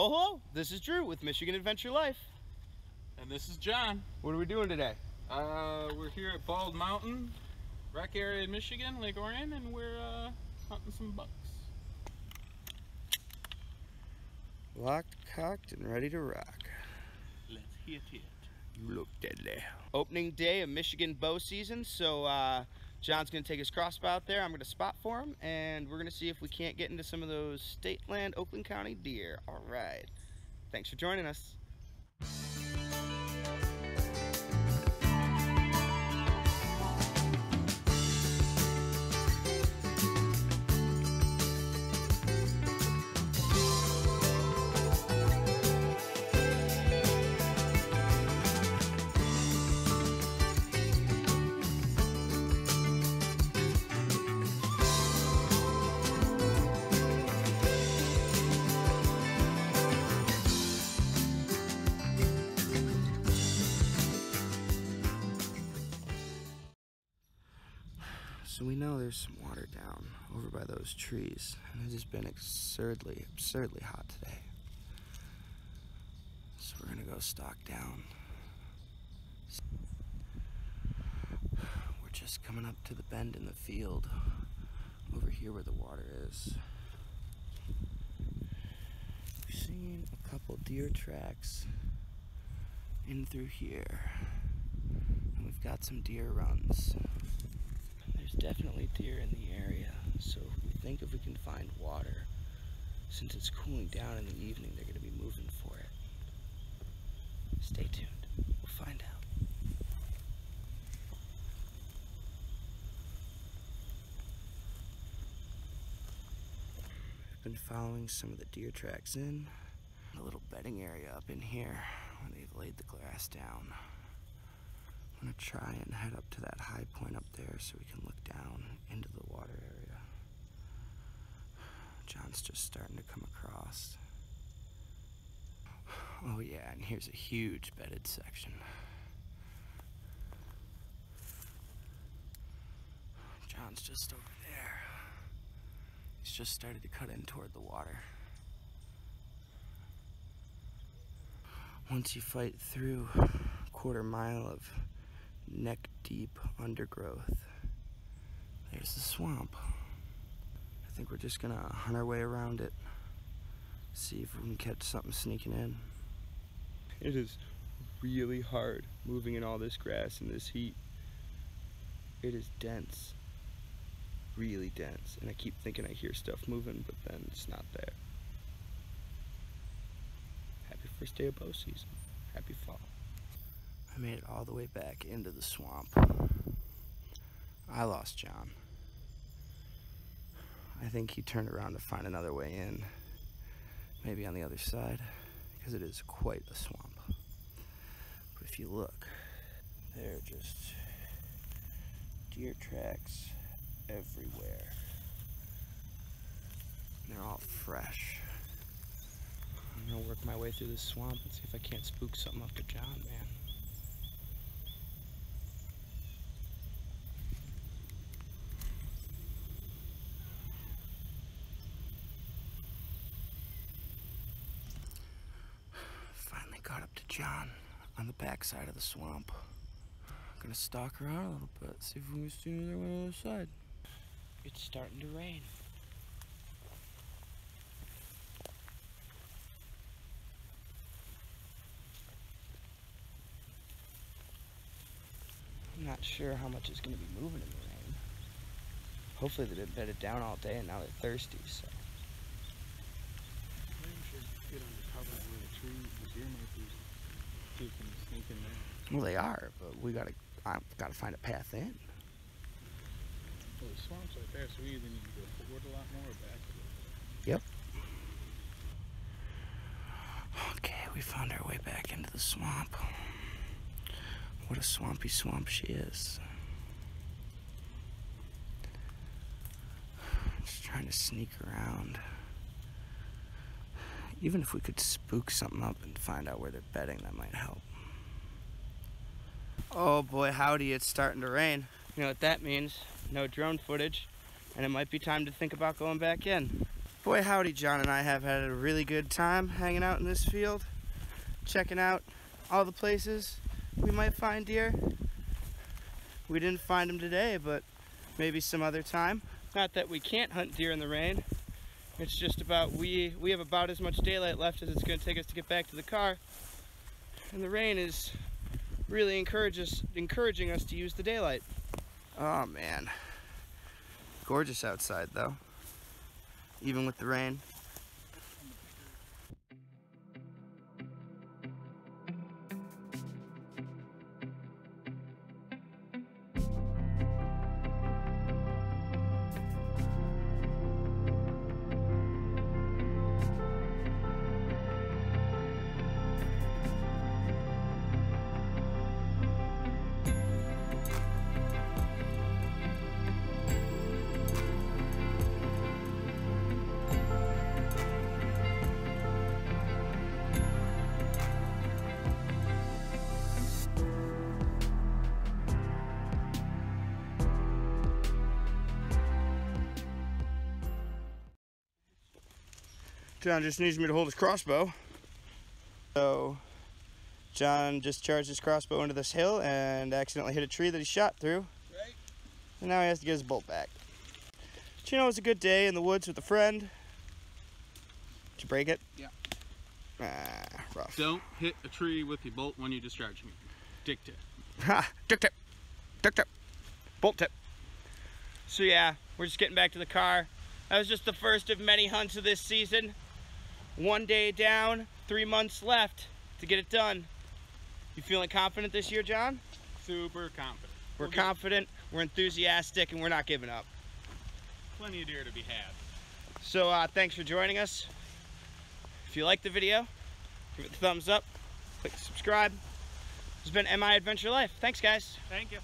Oh, hello. This is Drew with Michigan Adventure Life. And this is Jon. What are we doing today? Uh, we're here at Bald Mountain, rec area in Michigan, Lake Orion, and we're uh, hunting some bucks. Locked, cocked, and ready to rock. Let's hit it. You look deadly. Opening day of Michigan bow season, so uh, Jon's gonna take his crossbow out there. I'm gonna spot for him, and we're gonna see if we can't get into some of those state land Oakland County deer. All right. Thanks for joining us. So we know there's some water down over by those trees, and it has been absurdly, absurdly hot today. So we're gonna go stock down. We're just coming up to the bend in the field over here where the water is. We've seen a couple deer tracks in through here, and we've got some deer runs. Definitely deer in the area, so we think if we can find water, since it's cooling down in the evening, they're going to be moving for it. Stay tuned. We'll find out. I've been following some of the deer tracks in. A little bedding area up in here where they've laid the grass down. I'm gonna try and head up to that high point up there so we can look down into the water area. Jon's just starting to come across. Oh yeah, and here's a huge bedded section. Jon's just over there. He's just started to cut in toward the water. Once you fight through a quarter mile of neck deep undergrowth. There's the swamp. I think we're just gonna hunt our way around it, see if we can catch something sneaking in. It is really hard moving in all this grass in this heat. It is dense, really dense, and I keep thinking I hear stuff moving, but then it's not there. Happy first day of bow season. Happy fall. Made it all the way back into the swamp. I lost Jon. I think he turned around to find another way in. Maybe on the other side, because it is quite a swamp. But if you look, there are just deer tracks everywhere. They're all fresh. I'm gonna work my way through this swamp and see if I can't spook something up to Jon, man. Finally got up to Jon on the backside of the swamp. I'm gonna stalk around a little bit, see if we can see anything on the other side. It's starting to rain. I'm not sure how much is gonna be moving in the rain. Hopefully they've been bedded down all day and now they're thirsty, so. Maybe we should get under cover where the tree, the deer might be. See if we can sneak in there. Well, they are, but we gotta, I've gotta find a path in. Well, the swamp's right there, so we either need to go forward a lot more or back a little bit. Yep. Okay, we found our way back into the swamp. What a swampy swamp she is. Just trying to sneak around. Even if we could spook something up and find out where they're bedding, that might help. Oh boy, howdy, it's starting to rain. You know what that means? No drone footage, and it might be time to think about going back in. Boy, howdy, Jon and I have had a really good time hanging out in this field, checking out all the places we might find deer. We didn't find them today, but maybe some other time. Not that we can't hunt deer in the rain. It's just about we we have about as much daylight left as it's going to take us to get back to the car. And the rain is really encourages encouraging us to use the daylight. Oh man. Gorgeous outside though. Even with the rain. Jon just needs me to hold his crossbow. So Jon just charged his crossbow into this hill and accidentally hit a tree that he shot through. Right. And now he has to get his bolt back. But you know, it was a good day in the woods with a friend. Did you break it? Yeah. Ah, rough. Don't hit a tree with your bolt when you're discharging it. Dick tip. Ha! Dick tip. Dick tip. Bolt tip. So yeah, we're just getting back to the car. That was just the first of many hunts of this season. One day down, three months left to get it done. You feeling confident this year, Jon? Super confident. We're We'll confident, we're enthusiastic, and we're not giving up. Plenty of deer to be had. So uh, thanks for joining us. If you like the video, give it a thumbs up, click subscribe. This has been MI Adventure Life. Thanks, guys. Thank you.